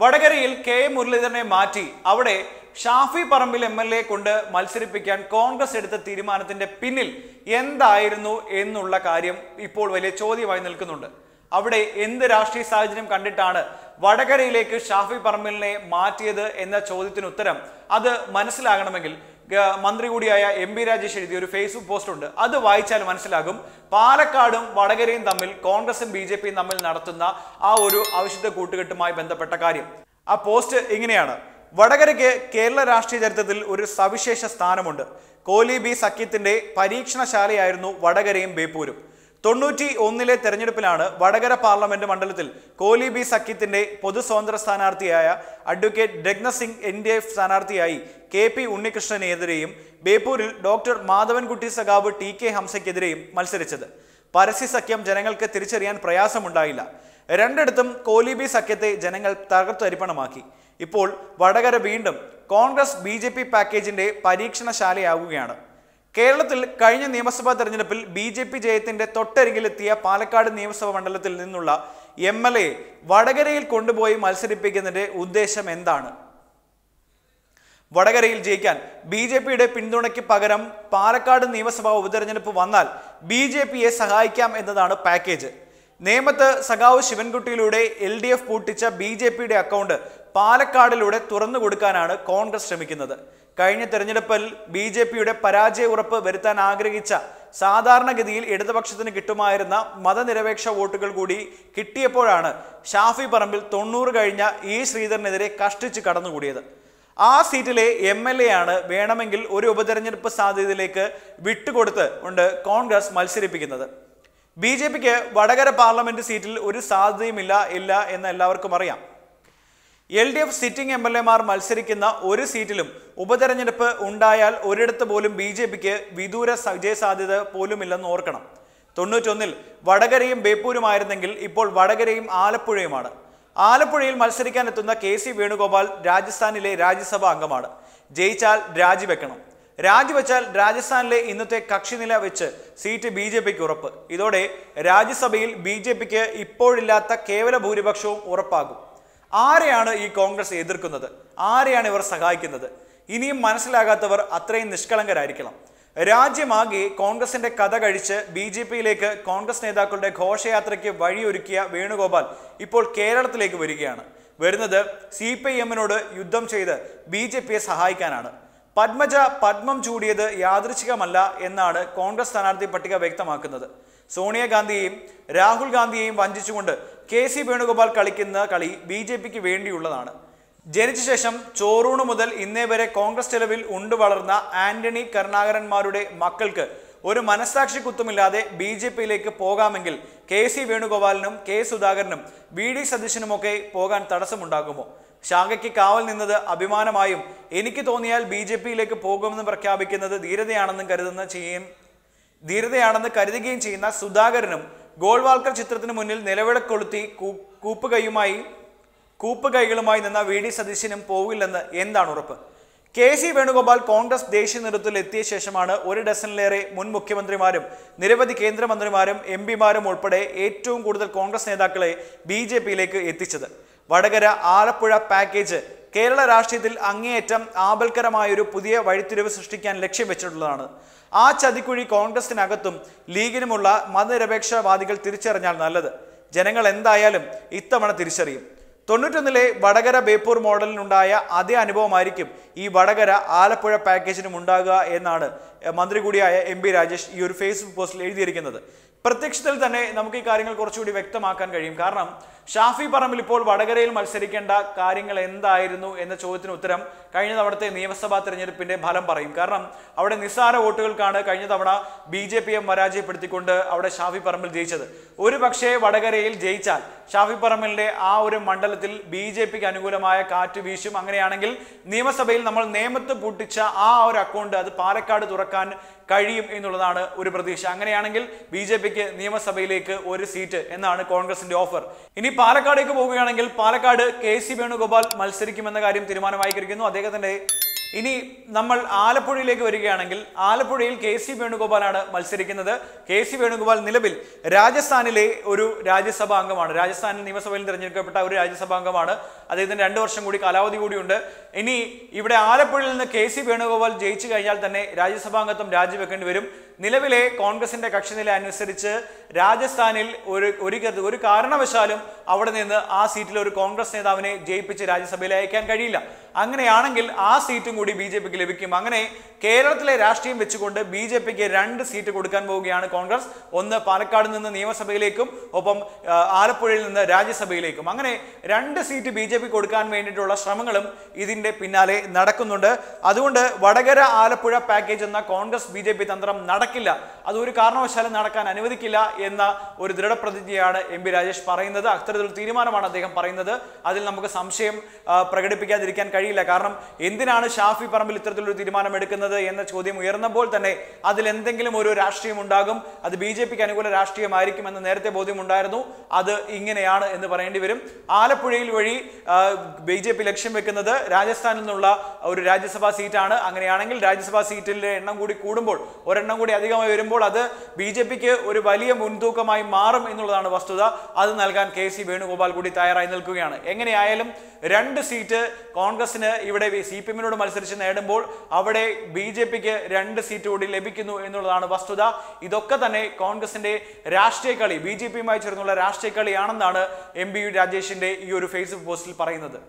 വടകരയിൽ കെ മുരളീധരനെ മാറ്റി അവിടെ Shafi Parambil M L A കൊണ്ട് മത്സരിപ്പിക്കാൻ കോൺഗ്രസ് എടുത്ത തീരുമാനത്തിന്റെ പിന്നിൽ എന്തായിരുന്നു എന്നുള്ള കാര്യം ഇപ്പോൾ വലിയ ചോദ്യമായി നിൽക്കുന്നുണ്ട്. അവിടെ എന്ത് രാഷ്ട്രീയ സാഹചര്യം കണ്ടിട്ടാണ് വടകരയിലേക്ക് ഷാഫി പറമ്പിലിനെ മാറ്റിയത് എന്ന ചോദ്യത്തിന് ഉത്തരം? അത് മനസ്സിലാകണമെങ്കിൽ മന്ത്രി കൂടിയായ എം പി രാജേഷ് എഴുതിയ ഒരു ഫേസ്ബുക്ക് പോസ്റ്റ് ഉണ്ട്. അത് വായിച്ചാൽ മനസ്സിലാകും. പാലക്കാടും വടകരയും തമ്മിൽ കോൺഗ്രസും ബി ജെ പിയും തമ്മിൽ നടത്തുന്ന ആ ഒരു അവിശുദ്ധ കൂട്ടുകെട്ടുമായി ബന്ധപ്പെട്ട കാര്യം. ആ പോസ്റ്റ് ഇങ്ങനെയാണ്. വടകരയ്ക്ക് കേരള രാഷ്ട്രീയ ചരിത്രത്തിൽ ഒരു സവിശേഷ സ്ഥാനമുണ്ട്. കോലി ബി സഖ്യത്തിന്റെ പരീക്ഷണശാലയായിരുന്നു വടകരയും ബേപ്പൂരും. തൊണ്ണൂറ്റി ഒന്നിലെ തെരഞ്ഞെടുപ്പിലാണ് വടകര പാർലമെന്റ് മണ്ഡലത്തിൽ കോലി ബി സഖ്യത്തിന്റെ പൊതു സ്വതന്ത്ര സ്ഥാനാർത്ഥിയായ advocate Ragna Singh N D F സ്ഥാനാർത്ഥിയായി കെ പി ഉണ്ണികൃഷ്ണനെതിരെയും ബേപ്പൂരിൽ ഡോക്ടർ മാധവൻകുട്ടി സഖാവ് ടി കെ ഹംസയ്ക്കെതിരെയും മത്സരിച്ചത്. പരസ്യ സഖ്യം ജനങ്ങൾക്ക് തിരിച്ചറിയാൻ പ്രയാസമുണ്ടായില്ല. രണ്ടിടത്തും കോലി ബി സഖ്യത്തെ ജനങ്ങൾ തകർത്തരിപ്പണമാക്കി ഇപ്പോൾ വടകര വീണ്ടും കോൺഗ്രസ് ബി പാക്കേജിന്റെ പരീക്ഷണശാലയാവുകയാണ്. കേരളത്തിൽ കഴിഞ്ഞ നിയമസഭാ തെരഞ്ഞെടുപ്പിൽ ബി ജെ പി ജയത്തിന്റെ തൊട്ടരികിലെത്തിയ പാലക്കാട് നിയമസഭാ മണ്ഡലത്തിൽ നിന്നുള്ള എം എൽ എ വടകരയിൽ കൊണ്ടുപോയി മത്സരിപ്പിക്കുന്നതിന്റെ ഉദ്ദേശം എന്താണ്? വടകരയിൽ ജയിക്കാൻ ബി ജെ പിയുടെ പിന്തുണയ്ക്ക് പകരം പാലക്കാട് നിയമസഭാ ഉപതെരഞ്ഞെടുപ്പ് വന്നാൽ ബി ജെ പിയെ സഹായിക്കാം എന്നതാണ് പാക്കേജ്. നേമത്ത് സഖാവ് ശിവൻകുട്ടിയിലൂടെ എൽ ഡി എഫ് പൂട്ടിച്ച ബി ജെ പിയുടെ അക്കൗണ്ട് പാലക്കാടിലൂടെ തുറന്നു കൊടുക്കാനാണ് കോൺഗ്രസ് ശ്രമിക്കുന്നത്. കഴിഞ്ഞ തെരഞ്ഞെടുപ്പിൽ ബി ജെ പിയുടെ പരാജയ ഉറപ്പ് വരുത്താൻ ആഗ്രഹിച്ച സാധാരണഗതിയിൽ ഇടതുപക്ഷത്തിന് കിട്ടുമായിരുന്ന മതനിരപേക്ഷ വോട്ടുകൾ കൂടി കിട്ടിയപ്പോഴാണ് ഷാഫി പറമ്പിൽ തൊണ്ണൂറ് കഴിഞ്ഞ ഇ ശ്രീധരനെതിരെ കഷ്ടിച്ച് കടന്നുകൂടിയത്. ആ സീറ്റിലെ എം എൽ എ ആണ് വേണമെങ്കിൽ ഒരു ഉപതെരഞ്ഞെടുപ്പ് സാധ്യതയിലേക്ക് വിട്ടുകൊടുത്ത് കൊണ്ട് കോൺഗ്രസ് മത്സരിപ്പിക്കുന്നത്. ബി ജെ പിക്ക് വടകര പാർലമെന്റ് സീറ്റിൽ ഒരു സാധ്യതയുമില്ല ഇല്ല എന്ന് എല്ലാവർക്കും അറിയാം. L D F sitting M L എമാർ മത്സരിക്കുന്ന ഒരു സീറ്റിലും ഉപതെരഞ്ഞെടുപ്പ് ഉണ്ടായാൽ ഒരിടത്ത് പോലും ബി ജെ പിക്ക് വിദൂര വിജയസാധ്യത പോലുമില്ലെന്ന് ഓർക്കണം. തൊണ്ണൂറ്റൊന്നിൽ വടകരയും ബേപ്പൂരുമായിരുന്നെങ്കിൽ ഇപ്പോൾ വടകരയും ആലപ്പുഴയുമാണ്. ആലപ്പുഴയിൽ മത്സരിക്കാൻ എത്തുന്ന കെ സി വേണുഗോപാൽ രാജസ്ഥാനിലെ രാജ്യസഭാ അംഗമാണ്. ജയിച്ചാൽ രാജിവെക്കണം. രാജിവെച്ചാൽ രാജസ്ഥാനിലെ ഇന്നത്തെ കക്ഷിനില വെച്ച് സീറ്റ് ബി ജെ പിക്ക് ഉറപ്പ്. ഇതോടെ രാജ്യസഭയിൽ ബി ജെ പിക്ക് ഇപ്പോഴില്ലാത്ത കേവല ഭൂരിപക്ഷവും ഉറപ്പാകും. ആരെയാണ് ഈ കോൺഗ്രസ് എതിർക്കുന്നത്? ആരെയാണ് ഇവർ സഹായിക്കുന്നത്? ഇനിയും മനസ്സിലാകാത്തവർ അത്രയും നിഷ്കളങ്കരായിരിക്കണം. രാജ്യമാകെ കോൺഗ്രസിന്റെ കഥ കഴിച്ച് ബി ജെ പിയിലേക്ക് കോൺഗ്രസ് നേതാക്കളുടെ ഘോഷയാത്രയ്ക്ക് വഴിയൊരുക്കിയ വേണുഗോപാൽ ഇപ്പോൾ കേരളത്തിലേക്ക് വരികയാണ്. വരുന്നത് സി പി എമ്മിനോട് യുദ്ധം ചെയ്ത് ബി ജെ പിയെ സഹായിക്കാനാണ്. പത്മജ പത്മം ചൂടിയത് യാദൃച്ഛികമല്ല എന്നാണ് കോൺഗ്രസ് സ്ഥാനാർത്ഥി പട്ടിക വ്യക്തമാക്കുന്നത്. സോണിയാഗാന്ധിയെയും രാഹുൽ ഗാന്ധിയെയും വഞ്ചിച്ചുകൊണ്ട് കെ സി വേണുഗോപാൽ കളിക്കുന്ന കളി ബി ജെ പിക്ക് വേണ്ടിയുള്ളതാണ്. ജനിച്ച ശേഷം ചോറൂണ് മുതൽ ഇന്നേ വരെ കോൺഗ്രസ് ചെലവിൽ ഉണ്ടു വളർന്ന ആന്റണി കരുണാകരന്മാരുടെ മക്കൾക്ക് ഒരു മനസ്സാക്ഷി കുത്തുമില്ലാതെ ബി ജെ പിയിലേക്ക് പോകാമെങ്കിൽ കെ സി വേണുഗോപാലിനും കെ സുധാകരനും വി ഡി സതീശനുമൊക്കെ പോകാൻ തടസ്സമുണ്ടാകുമോ? ശാഖയ്ക്ക് കാവൽ നിന്നത് അഭിമാനമായും എനിക്ക് തോന്നിയാൽ ബി ജെ പിയിലേക്ക് പോകുമെന്ന് പ്രഖ്യാപിക്കുന്നത് ധീരതയാണെന്നും കരുതുന്ന ചെയ്യും. ധീരതയാണെന്ന് കരുതുകയും ചെയ്യുന്ന സുധാകരനും ഗോൾവാൾക്കർ ചിത്രത്തിന് മുന്നിൽ നിലവിളക്കൊളുത്തി കൂപ്പുകൈയുമായി കൂപ്പുകൈകളുമായി നിന്ന വി ഡി സതീശനും പോവില്ലെന്ന് എന്താണ് ഉറപ്പ്? കെ സി വേണുഗോപാൽ കോൺഗ്രസ് ദേശീയ നേതൃത്വത്തിൽ എത്തിയ ശേഷമാണ് ഒരു ഡസനിലേറെ മുൻ മുഖ്യമന്ത്രിമാരും നിരവധി കേന്ദ്രമന്ത്രിമാരും എം പിമാരും ഉൾപ്പെടെ ഏറ്റവും കൂടുതൽ കോൺഗ്രസ് നേതാക്കളെ ബി ജെ പിയിലേക്ക് എത്തിച്ചത്. വടകര ആലപ്പുഴ പാക്കേജ് കേരള രാഷ്ട്രീയത്തിൽ അങ്ങേയറ്റം ആപൽക്കരമായൊരു പുതിയ വഴിത്തിരിവ് സൃഷ്ടിക്കാൻ ലക്ഷ്യം വെച്ചിട്ടുള്ളതാണ്. ആ ചതിക്കുഴി കോൺഗ്രസിനകത്തും ലീഗിനുമുള്ള മതനിരപേക്ഷവാദികൾ തിരിച്ചറിഞ്ഞാൽ നല്ലത്. ജനങ്ങൾ എന്തായാലും ഇത്തവണ തിരിച്ചറിയും. തൊണ്ണൂറ്റൊന്നിലെ വടകര ബേപ്പൂർ മോഡലിനുണ്ടായ അതേ അനുഭവമായിരിക്കും ഈ വടകര ആലപ്പുഴ പാക്കേജിനും ഉണ്ടാകുക എന്നാണ് മന്ത്രി കൂടിയായ എം പി രാജേഷ് ഈ ഒരു ഫേസ്ബുക്ക് പോസ്റ്റിൽ എഴുതിയിരിക്കുന്നത്. പ്രത്യക്ഷത്തിൽ തന്നെ നമുക്ക് ഈ കാര്യങ്ങൾ കുറച്ചുകൂടി വ്യക്തമാക്കാൻ കഴിയും. കാരണം ഷാഫി പറമ്പിൽ ഇപ്പോൾ വടകരയിൽ മത്സരിക്കേണ്ട കാര്യങ്ങൾ എന്തായിരുന്നു എന്ന ചോദ്യത്തിന് ഉത്തരം കഴിഞ്ഞ തവണത്തെ നിയമസഭാ തെരഞ്ഞെടുപ്പിന്റെ ഫലം പറയും. കാരണം അവിടെ നിസ്സാര വോട്ടുകൾക്കാണ് കഴിഞ്ഞ തവണ ബി ജെ പിയെ പരാജയപ്പെടുത്തിക്കൊണ്ട് അവിടെ ഷാഫി പറമ്പിൽ ജയിച്ചത്. ഒരു പക്ഷേ വടകരയിൽ ജയിച്ചാൽ ഷാഫി പറമ്പിലിന്റെ ആ ഒരു മണ്ഡലത്തിൽ ബി ജെ പിക്ക് അനുകൂലമായ കാറ്റ് വീശും. അങ്ങനെയാണെങ്കിൽ നിയമസഭയിൽ നമ്മൾ നേമത്ത് പൂട്ടിച്ച ആ ഒരു അക്കൗണ്ട് അത് പാലക്കാട് തുറക്കാൻ കഴിയും എന്നുള്ളതാണ് ഒരു പ്രതീക്ഷ. അങ്ങനെയാണെങ്കിൽ ബി ജെ പിക്ക് നിയമസഭയിലേക്ക് ഒരു സീറ്റ് എന്നാണ് കോൺഗ്രസിന്റെ ഓഫർ. ഇനി പാലക്കാടേക്ക് പോവുകയാണെങ്കിൽ പാലക്കാട് കെ സി വേണുഗോപാൽ മത്സരിക്കുമെന്ന കാര്യം തീരുമാനമായിരിക്കുന്നു അദ്ദേഹത്തിന്റെ ഇനി നമ്മൾ ആലപ്പുഴയിലേക്ക് വരികയാണെങ്കിൽ ആലപ്പുഴയിൽ കെ സി വേണുഗോപാലാണ് മത്സരിക്കുന്നത്. കെ സി വേണുഗോപാൽ നിലവിൽ രാജസ്ഥാനിലെ ഒരു രാജ്യസഭാ അംഗമാണ്. രാജസ്ഥാനിൽ നിയമസഭയിൽ തിരഞ്ഞെടുക്കപ്പെട്ട ഒരു രാജ്യസഭാ അംഗമാണ്. അദ്ദേഹത്തിന് രണ്ട് വർഷം കൂടി കാലാവധി കൂടിയുണ്ട്. ഇനി ഇവിടെ ആലപ്പുഴയിൽ നിന്ന് കെ സി വേണുഗോപാൽ ജയിച്ചു കഴിഞ്ഞാൽ തന്നെ രാജ്യസഭാംഗത്വം രാജിവെക്കേണ്ടി വരും. നിലവിലെ കോൺഗ്രസിന്റെ കക്ഷിനില അനുസരിച്ച് രാജസ്ഥാനിൽ ഒരു ഒരു ഒരു കാരണവശാലും അവിടെ നിന്ന് ആ സീറ്റിൽ ഒരു കോൺഗ്രസ് നേതാവിനെ ജയിപ്പിച്ച് രാജ്യസഭയിൽ അയക്കാൻ കഴിയില്ല. അങ്ങനെയാണെങ്കിൽ ആ സീറ്റും കൂടി ബി ജെ പിക്ക് ലഭിക്കും. അങ്ങനെ കേരളത്തിലെ രാഷ്ട്രീയം വെച്ചുകൊണ്ട് ബി ജെ പിക്ക് രണ്ട് സീറ്റ് കൊടുക്കാൻ പോവുകയാണ് കോൺഗ്രസ്. ഒന്ന് പാലക്കാട് നിന്ന് നിയമസഭയിലേക്കും ഒപ്പം ആലപ്പുഴയിൽ നിന്ന് രാജ്യസഭയിലേക്കും. അങ്ങനെ രണ്ട് സീറ്റ് ബി ജെ പി കൊടുക്കാൻ വേണ്ടിയിട്ടുള്ള ശ്രമങ്ങളും ഇതിന്റെ പിന്നാലെ നടക്കുന്നുണ്ട്. അതുകൊണ്ട് വടകര ആലപ്പുഴ പാക്കേജ് എന്ന കോൺഗ്രസ് ബി ജെ പി തന്ത്രം നടക്കില്ല. അത് ഒരു കാരണവശാലും നടക്കാൻ അനുവദിക്കില്ല എന്ന ഒരു ദൃഢപ്രതിജ്ഞയാണ് എം പി രാജേഷ് പറയുന്നത്. അത്തരത്തിലൊരു തീരുമാനമാണ് അദ്ദേഹം പറയുന്നത്. അതിൽ നമുക്ക് സംശയം പ്രകടിപ്പിക്കാതിരിക്കാൻ കഴിയില്ല. കാരണം എന്തിനാണ് ഷാഫി പറമ്പിൽ ഇത്തരത്തിലൊരു തീരുമാനം എടുക്കുന്നത് എന്ന ചോദ്യം ഉയർന്നപ്പോൾ തന്നെ അതിൽ എന്തെങ്കിലും ഒരു രാഷ്ട്രീയം ഉണ്ടാകും. അത് ബി ജെ പിക്ക് അനുകൂല രാഷ്ട്രീയമായിരിക്കും എന്ന് നേരത്തെ ബോധ്യമുണ്ടായിരുന്നു. അത് ഇങ്ങനെയാണ് എന്ന് പറയേണ്ടി വരും. ആലപ്പുഴയിൽ വഴി ബി ജെ പി ലക്ഷ്യം വെക്കുന്നത് രാജസ്ഥാനിൽ നിന്നുള്ള ഒരു രാജ്യസഭാ സീറ്റാണ്. അങ്ങനെയാണെങ്കിൽ രാജ്യസഭാ സീറ്റിലെ എണ്ണം കൂടി കൂടുമ്പോൾ ഒരെണ്ണം കൂടി അധികമായി വരുമ്പോൾ അത് ബി ജെ പിക്ക് ഒരു വലിയ മുൻതൂക്കമായി മാറും എന്നുള്ളതാണ് വസ്തുത. അത് നൽകാൻ കെ സി വേണുഗോപാൽ കൂടി തയ്യാറായി നിൽക്കുകയാണ്. എങ്ങനെയായാലും രണ്ട് സീറ്റ് കോൺഗ്രസിന് ഇവിടെ സി പി എമ്മിനോട് മത്സരിച്ച് നേടുമ്പോൾ അവിടെ ബി ജെ പിക്ക് രണ്ട് സീറ്റ് കൂടി ലഭിക്കുന്നു എന്നുള്ളതാണ് വസ്തുത. ഇതൊക്കെ തന്നെ കോൺഗ്രസിന്റെ രാഷ്ട്രീയ കളി ബി ജെ പിയുമായി ചേർന്നുള്ള രാഷ്ട്രീയ കളിയാണെന്നാണ് എം ബി രാജേഷിന്റെ ഈ ഒരു ഫേസ്ബുക്ക് പോസ്റ്റിൽ പറയുന്നത്.